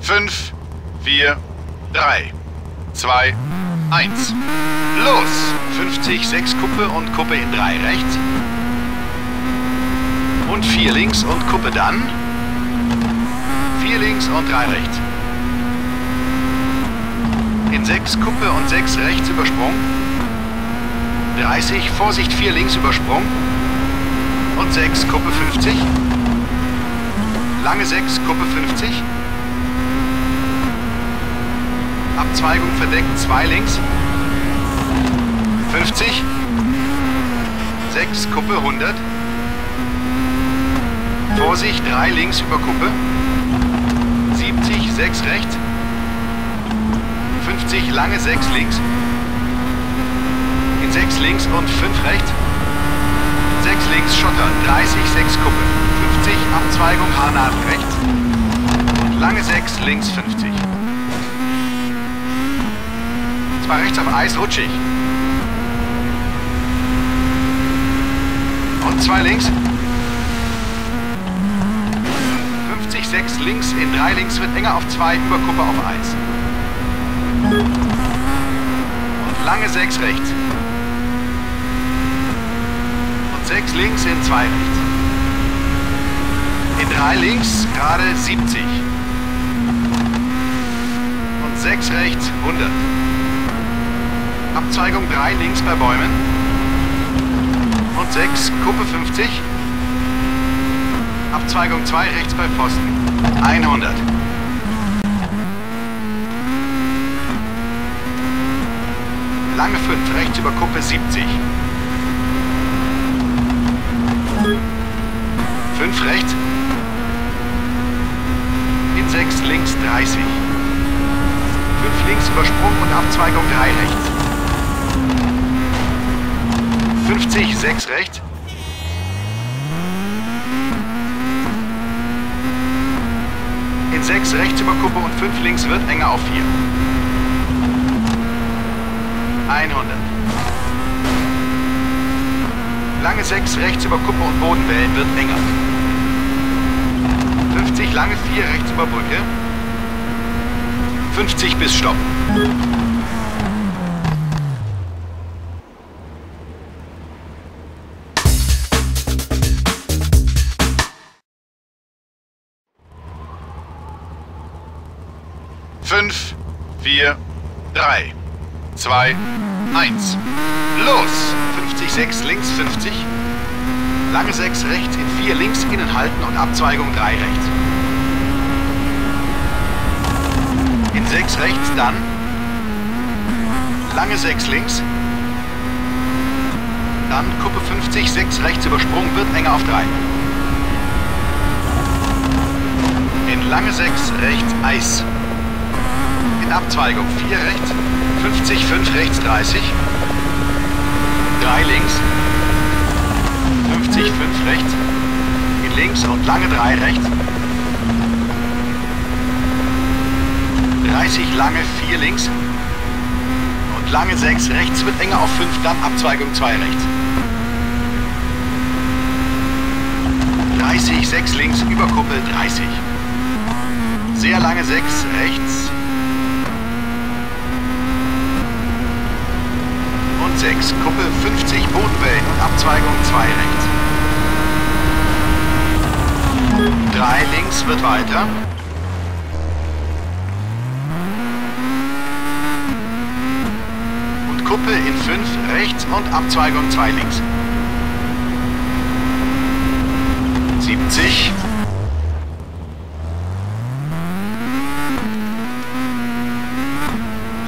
5, 4, 3, 2, 1. Los! 50, 6 Kuppe und Kuppe in 3 rechts. Und 4 links und Kuppe dann. 4 links und 3 rechts. In 6 Kuppe und 6 rechts übersprungen. 30, Vorsicht 4 links übersprungen. Und 6 Kuppe 50. Lange 6, Kuppe 50. Abzweigung verdeckt 2 links. 50. 6, Kuppe 100. Vorsicht 3 links über Kuppe. 70, 6 rechts. 50, lange 6 links. In 6 links und 5 rechts. 6 links Schotter, 30, 6 Kuppe. 50, Abzweigung Haarnaht rechts. Lange 6 links 50. Zwei rechts auf Eis, rutschig. Und zwei links. 50, 6 links, in 3 links wird enger auf 2, über Kuppe auf Eis. Und lange 6 rechts. Und 6 links in 2 rechts. In 3 links, gerade 70. Und 6 rechts, 100. Abzweigung 3 links bei Bäumen. Und 6, Kuppe 50. Abzweigung 2 rechts bei Pfosten. 100. Lange 5 rechts über Kuppe 70. 5 rechts. In 6 links 30. 5 links Übersprung und Abzweigung 3 rechts. 50, 6 rechts. In 6 rechts über Kuppe und 5 links wird enger auf 4. 100. Lange 6 rechts über Kuppe und Bodenwellen wird enger. 50, lange 4 rechts über Brücke. 50 bis Stopp. Fünf, vier, drei, zwei, eins. Los! 50, 6 links, 50. Lange 6 rechts, in 4 links, innen halten und Abzweigung 3 rechts. In 6 rechts dann. Lange 6 links. Dann Kuppe 50, 6 rechts übersprungen, wird enger auf 3. In lange 6 rechts Eis. Abzweigung 4 rechts, 50, 5 rechts 30. 3 links. 50, 5 rechts. In links und lange 3 rechts. 30 lange 4 links. Und lange 6 rechts wird enger auf 5, dann Abzweigung 2 rechts. 30, 6 links, Überkuppe 30. Sehr lange 6 rechts. Und 6, Kuppe 50, Bodenwellen und Abzweigung 2 rechts. 3 links wird weiter. Und Kuppe in 5 rechts und Abzweigung 2 links. 70.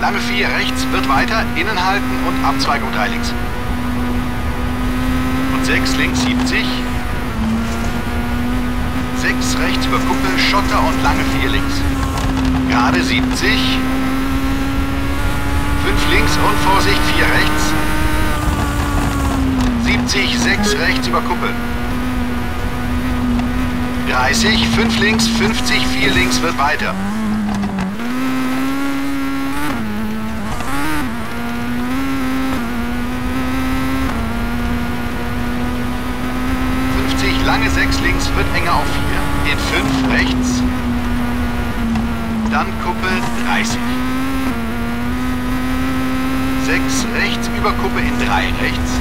Lange 4 rechts wird weiter, innen halten und Abzweigung 3 links. Und 6 links 70. 6 rechts über Kuppe, Schotter und lange 4 links. Gerade 70. 5 links und Vorsicht 4 rechts. 70, 6 rechts über Kuppe. 30, 5 links, 50, 4 links wird weiter. Lange 6 links wird enger auf 4. In 5 rechts. dann Kuppe 30. 6 rechts über Kuppe in 3 rechts.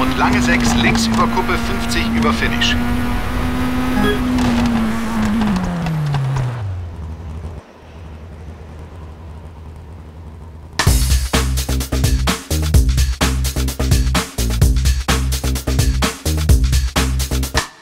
Und lange 6 links über Kuppe 50 über Finish.